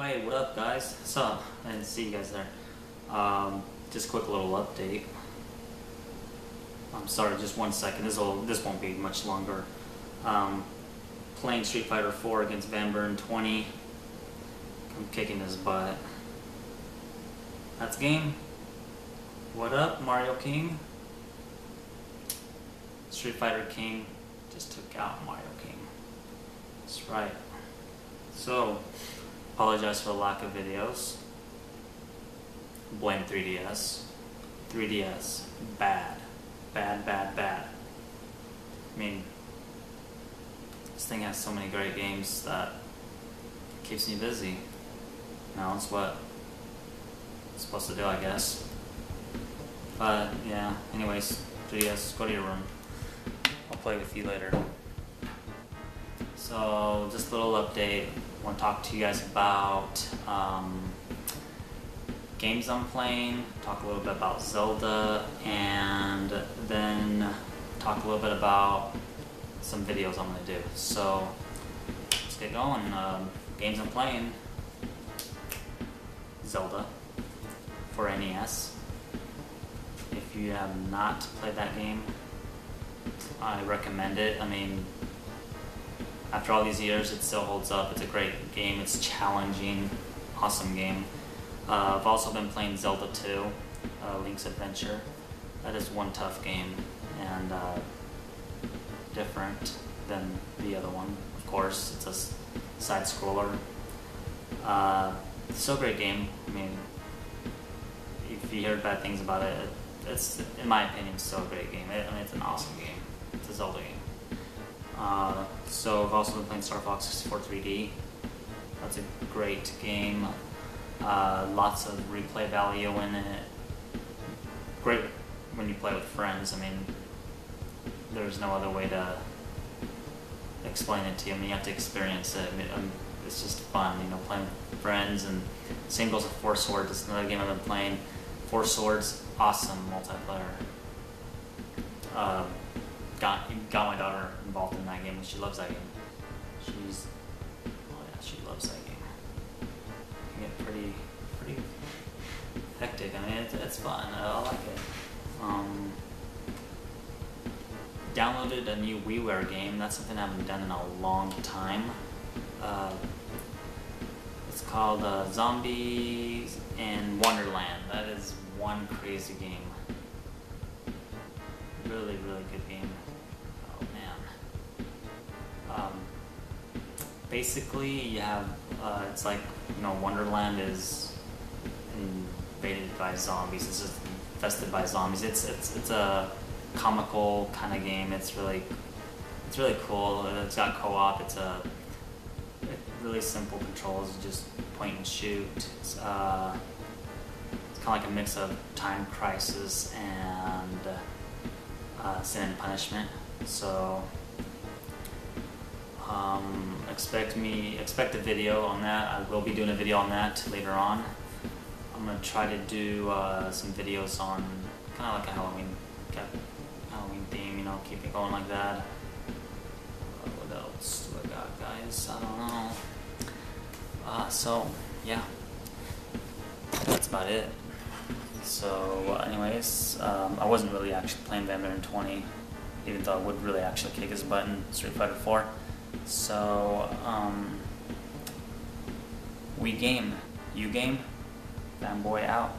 Hey, what up, guys? So, didn't see you guys there. Um, just quick little update. I'm sorry, just one second. This will this won't be much longer. Um, playing Street Fighter 4 against Van Buren 20. I'm kicking his butt. That's game. What up, Mario King? Street Fighter King just took out Mario King. That's right. So, apologize for lack of videos. Blame 3DS. 3DS. Bad. Bad, bad, bad. I mean, this thing has so many great games that keeps me busy. Now it's what it's supposed to do, I guess. But yeah, anyways, 3DS, go to your room. I'll play with you later. So, just a little update. Want to talk to you guys about um, games I'm playing, talk a little bit about Zelda, and then talk a little bit about some videos I'm going to do. So, let's get going. Um, games I'm playing Zelda for NES. If you have not played that game, I recommend it. I mean, after all these years, it still holds up. It's a great game. It's challenging, awesome game. Uh, I've also been playing Zelda 2, uh, Link's Adventure. That is one tough game and uh, different than the other one. Of course, it's a side scroller. Uh, still a great game. I mean, if you hear bad things about it, it's in my opinion still a great game. It, I mean, it's an awesome game. It's a Zelda game. So I've also been playing Star Fox 64 3D. That's a great game. Uh, lots of replay value in it. Great when you play with friends. I mean, there's no other way to explain it to you. I mean, you have to experience it. I mean, um, it's just fun, you know, playing with friends. And goes with Four Swords. It's another game I've been playing. Four Swords, awesome multiplayer. Uh, got got my daughter involved in that game, and she loves that game. She's oh yeah, she loves that game. It get pretty pretty hectic. I mean, it's, it's fun. I, I like it. Um, downloaded a new WiiWare game. That's something I haven't done in a long time. Uh, it's called uh, Zombies in Wonderland. That is one crazy game. Really, really good game. Basically, you have uh, it's like you know Wonderland is invaded by zombies. It's just infested by zombies. It's it's it's a comical kind of game. It's really it's really cool. It's got co-op. It's a really simple controls. Just point and shoot. It's, uh, kind of like a mix of Time Crisis and uh, Sin and Punishment. So um, expect me expect a video on that. I will be doing a video on that later on. I'm gonna try to do uh, some videos on kind of like a Halloween Halloween theme. You know, keep it going like that. Uh, what else do I got, guys? I don't know. Uh, so yeah, that's about it. So, anyways, um, I wasn't really actually playing Van Buren 20, even though I would really actually kick his butt in Street Fighter 4. So, um, we game. You game. Fanboy out.